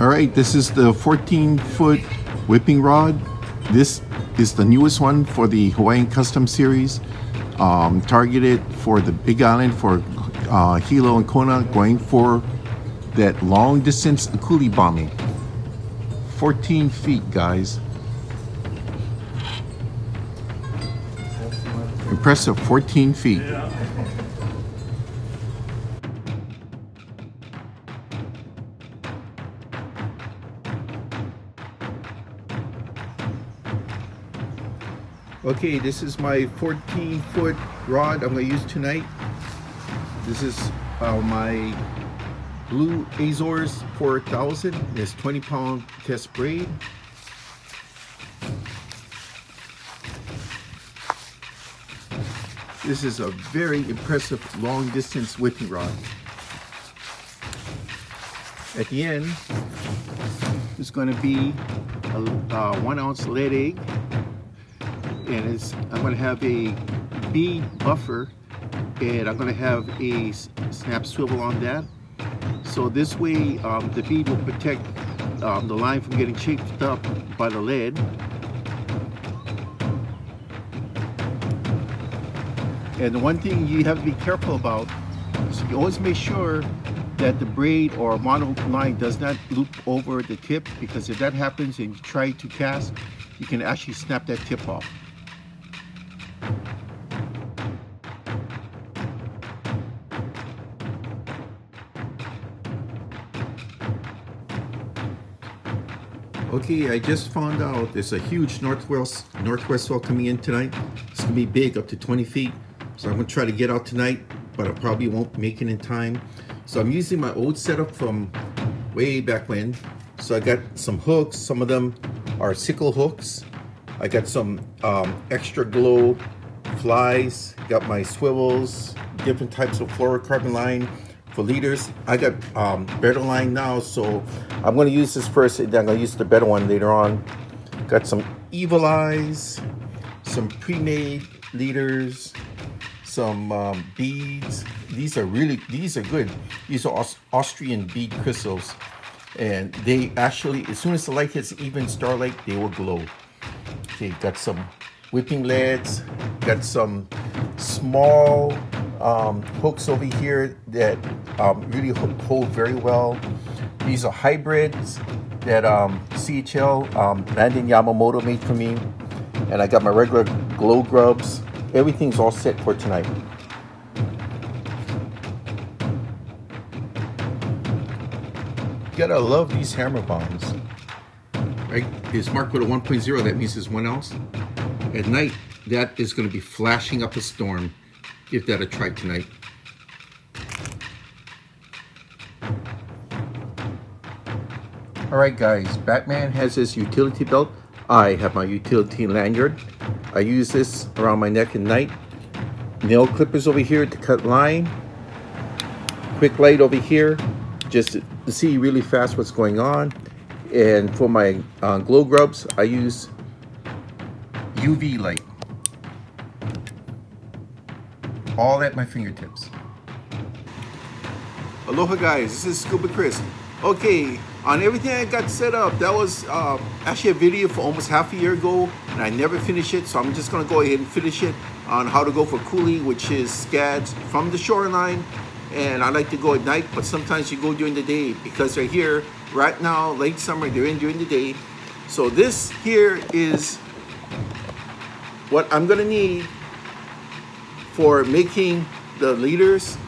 All right, this is the 14 foot whipping rod. This is the newest one for the Hawaiian Custom Series. Um, targeted for the Big Island for uh, Hilo and Kona, going for that long distance akule bombing. 14 feet, guys. Impressive, 14 feet. Okay, this is my 14 foot rod I'm gonna use tonight. This is uh, my Blue Azores 4000. It's 20 pound test braid. This is a very impressive long distance whipping rod. At the end, is going to be a uh, one ounce lead egg and it's I'm going to have a bead buffer and I'm going to have a snap swivel on that. So this way um, the bead will protect um, the line from getting chafed up by the lead. And the one thing you have to be careful about is you always make sure that the braid or mono line does not loop over the tip because if that happens and you try to cast you can actually snap that tip off Okay, I just found out there's a huge northwest northwest swell coming in tonight. It's gonna be big, up to 20 feet. So I'm gonna try to get out tonight, but I probably won't make it in time. So I'm using my old setup from way back when. So I got some hooks. Some of them are sickle hooks. I got some um, extra glow flies. Got my swivels, different types of fluorocarbon line for leaders. I got um, better line now, so I'm gonna use this first and then I'm gonna use the better one later on. Got some evil eyes, some pre-made leaders, some um, beads. These are really, these are good. These are Aus Austrian bead crystals. And they actually, as soon as the light hits even starlight, they will glow. Okay, got some whipping leads, got some small um, hooks over here that um, really hold very well. These are hybrids that um, CHL, um, Landon Yamamoto made for me. And I got my regular glow grubs. Everything's all set for tonight. gotta love these hammer bombs. Right? It's marked with a 1.0, that means it's one ounce. At night, that is gonna be flashing up a storm. Give that a try tonight. All right, guys, Batman has his utility belt. I have my utility lanyard. I use this around my neck at night. Nail clippers over here to cut line. Quick light over here, just to see really fast what's going on. And for my uh, glow grubs, I use UV light all at my fingertips. Aloha guys, this is Scuba Chris. Okay, on everything I got set up, that was uh, actually a video for almost half a year ago and I never finished it, so I'm just gonna go ahead and finish it on how to go for akule, which is scads from the shoreline. And I like to go at night, but sometimes you go during the day because they're here right now, late summer, they're in during the day. So this here is what I'm gonna need for making the leaders.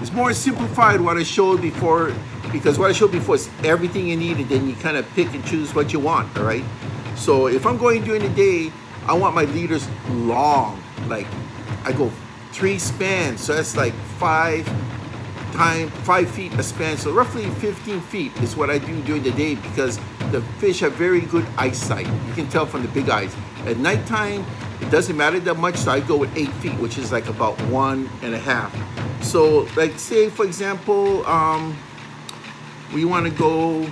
It's more simplified what I showed before because what I showed before is everything you need and then you kind of pick and choose what you want, all right? So if I'm going during the day, I want my leaders long. Like I go three spans, so that's like five time, five feet a span. So roughly 15 feet is what I do during the day because the fish have very good eyesight. You can tell from the big eyes. At nighttime, it doesn't matter that much, so I go with eight feet, which is like about one and a half. So like say for example, um, we want to go,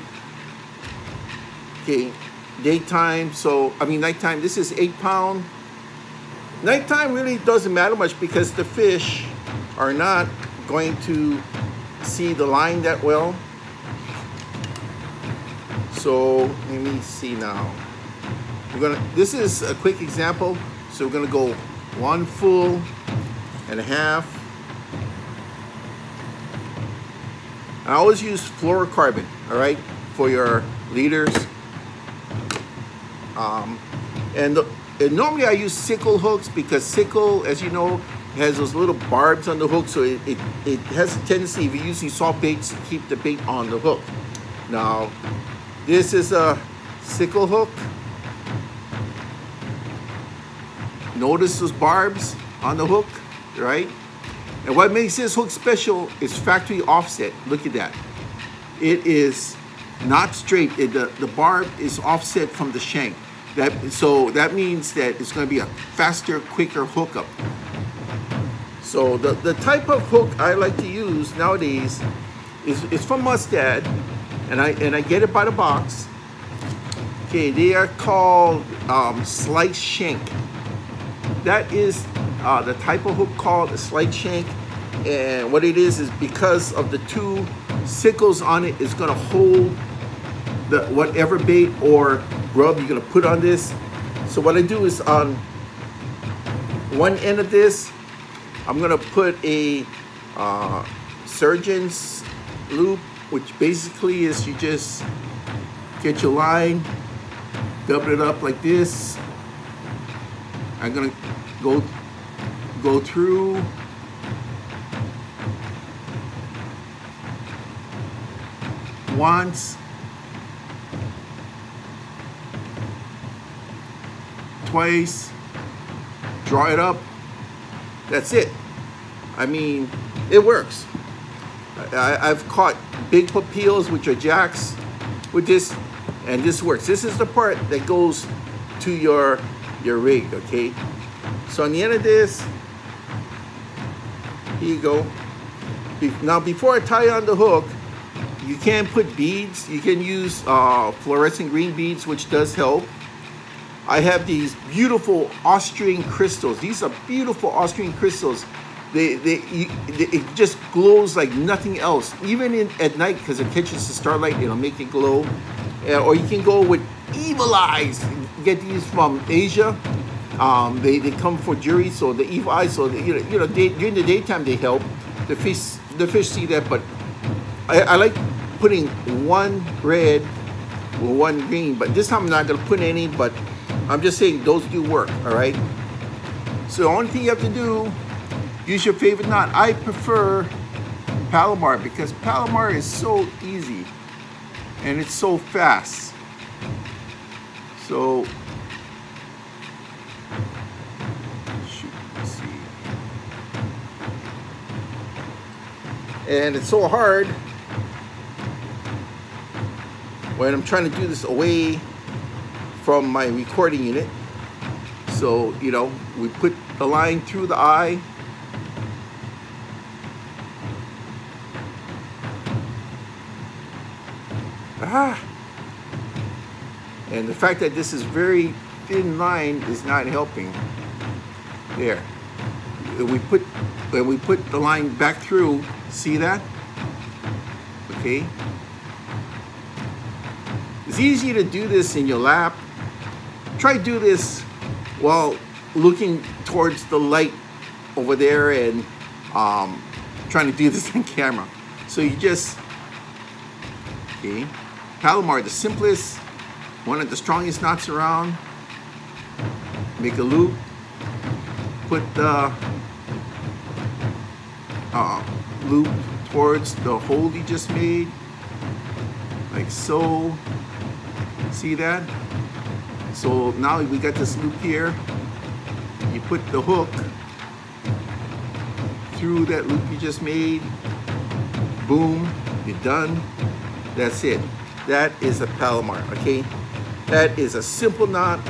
okay, daytime, so I mean nighttime, this is eight pound. Nighttime really doesn't matter much because the fish are not going to see the line that well. So let me see now. We're gonna. This is a quick example. So we're gonna go one full and a half. I always use fluorocarbon. All right, for your leaders. Um, and, the, and normally I use sickle hooks because sickle, as you know, has those little barbs on the hook, so it, it, it has a tendency, if you're using soft baits, to keep the bait on the hook. Now, this is a sickle hook. Notice those barbs on the hook, right? And what makes this hook special is factory offset. Look at that. It is not straight. It, the, the barb is offset from the shank. That, so that means that it's going to be a faster, quicker hookup. So the, the type of hook I like to use nowadays is, is from Mustad, and I and I get it by the box. Okay, they are called um, slice shank. That is uh, the type of hook called a slice shank, and what it is is because of the two sickles on it, it's going to hold the whatever bait or grub you're gonna put on this. So what I do is on one end of this, I'm gonna put a uh, surgeon's loop, which basically is you just get your line, double it up like this. I'm gonna go go through once twice, draw it up. That's it. I mean, it works. I, have caught big papios, which are jacks, with this, and this works. This is the part that goes to your your rig, okay? So on the end of this, here you go. Now before I tie on the hook, you can put beads. You can use uh, fluorescent green beads, which does help. I have these beautiful Austrian crystals. These are beautiful Austrian crystals. They, they, they it just glows like nothing else. Even in, at night, because it catches the starlight, it'll make it glow. Uh, or you can go with evil eyes. Get these from Asia. Um, they, they come for jury, so the evil eyes. So you know, you know they, during the daytime they help. The fish, the fish see that, but I, I like putting one red with one green. But this time I'm not gonna put any, but I'm just saying those do work, all right? So the only thing you have to do, use your favorite knot. I prefer Palomar because Palomar is so easy and it's so fast. So. And it's so hard when I'm trying to do this away from my recording unit. So, you know, we put the line through the eye. Ah. And the fact that this is very thin line is not helping. There. We put when we put the line back through, see that? Okay. It's easy to do this in your lap try to do this while looking towards the light over there and um, trying to do this on camera. So you just, okay, Palomar, the simplest, one of the strongest knots around. Make a loop, put the uh, loop towards the hole you just made, like so. See that? So now we got this loop here. You put the hook through that loop you just made. Boom, you're done. That's it. That is a Palomar, okay? That is a simple knot.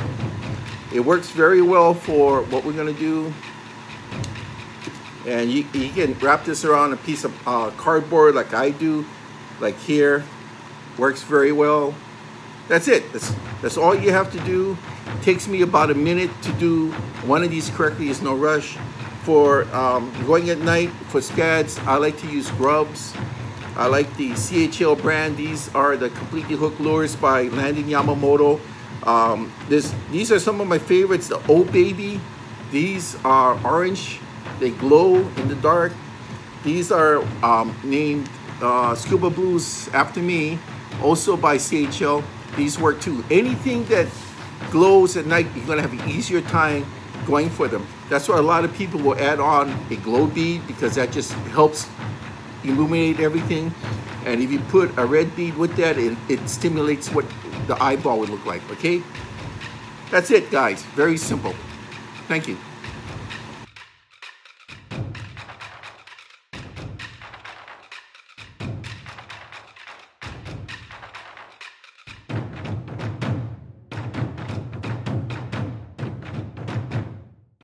It works very well for what we're gonna do. And you, you can wrap this around a piece of uh, cardboard like I do, like here. Works very well. That's it. That's, that's all you have to do. Takes me about a minute to do one of these correctly. It's no rush. For um, going at night, for scads, I like to use grubs. I like the CHL brand. These are the completely hooked lures by Landon Yamamoto. Um, this, these are some of my favorites. The Oh Baby. These are orange. They glow in the dark. These are um, named uh, Scuba Blues after me, also by CHL. These work too. Anything that glows at night, you're gonna have an easier time going for them. That's why a lot of people will add on a glow bead because that just helps illuminate everything. And if you put a red bead with that, it, it stimulates what the eyeball would look like, okay? That's it, guys. Very simple. Thank you.